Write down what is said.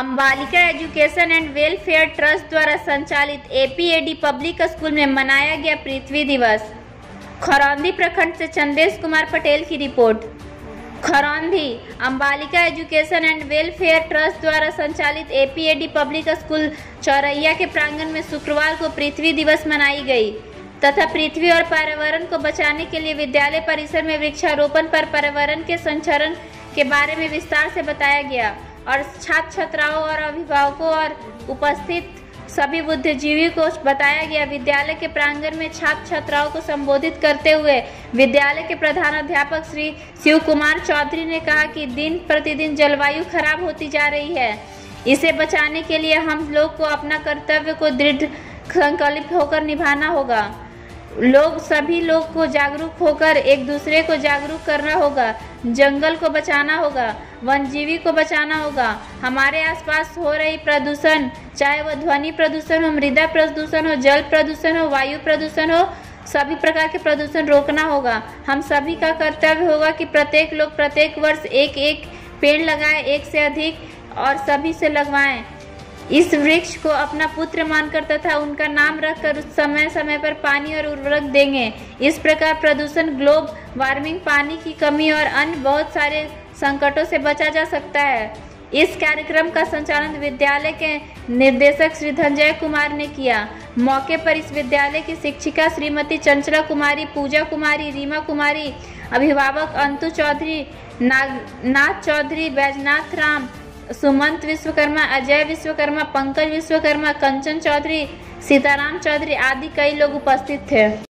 Ambalika education and welfare trust द्वारा संचालित एपीएडी public school में मनाया गया पृथ्वी दिवस। खरौंदी प्रखंड से चंदेश कुमार पटेल की report. Kharaundi Ambalika education and welfare trust द्वारा संचालित एपीएडी पब्लिक स्कूल चौरैया के प्रांगण में शुक्रवार को पृथ्वी दिवस मनाई गई, तथा पृथ्वी और पर्यावरण को बचाने के लिए विद्यालय परिसर में वृक्षारोपण पर पर्यावरण के संचरण के बारे में विस्तार से बताया गया। और छात्र छात्राओं और अभिभावकों और उपस्थित सभी बुद्धिजीवी को बताया गया, विद्यालय के प्रांगण में छात्र छात्राओं को संबोधित करते हुए विद्यालय के प्रधान अध्यापक श्री शिव कुमार चौधरी ने कहा कि दिन प्रतिदिन जलवायु खराब होती जा रही है। इसे बचाने के लिए हम लोग को अपना कर्तव्य को दृढ़ संकल्प होकर निभाना होगा। लोग, सभी लोग को जागरूक होकर एक दूसरे को जागरूक करना होगा। जंगल को बचाना होगा वनजीवी को बचाना होगा। हमारे आसपास हो रही प्रदूषण, चाहे वह ध्वनि प्रदूषण हो, मृदा प्रदूषण हो, जल प्रदूषण हो, वायु प्रदूषण हो, सभी प्रकार के प्रदूषण रोकना होगा। हम सभी का कर्तव्य होगा कि प्रत्येक लोग प्रत्येक वर्ष एक एक पेड़ लगाएँ, एक से अधिक, और सभी से लगवाएँ। इस वृक्ष को अपना पुत्र मानकर तथा उनका नाम रखकर उस समय समय पर पानी और उर्वरक देंगे। इस प्रकार प्रदूषण ग्लोब वार्मिंग, पानी की कमी और अन्य बहुत सारे संकटों से बचा जा सकता है। इस कार्यक्रम का संचालन विद्यालय के निर्देशक श्री धनजय कुमार ने किया। मौके पर इस विद्यालय की शिक्षिका श्रीमती चंचला कुमारी, पूजा कुमारी, रीमा कुमारी, अभिभावक अंतु चौधरी, नाग, नाथ चौधरी, बैजनाथ राम सुमंत विश्वकर्मा, अजय विश्वकर्मा, पंकज विश्वकर्मा, कंचन चौधरी, सीताराम चौधरी आदि कई लोग उपस्थित थे।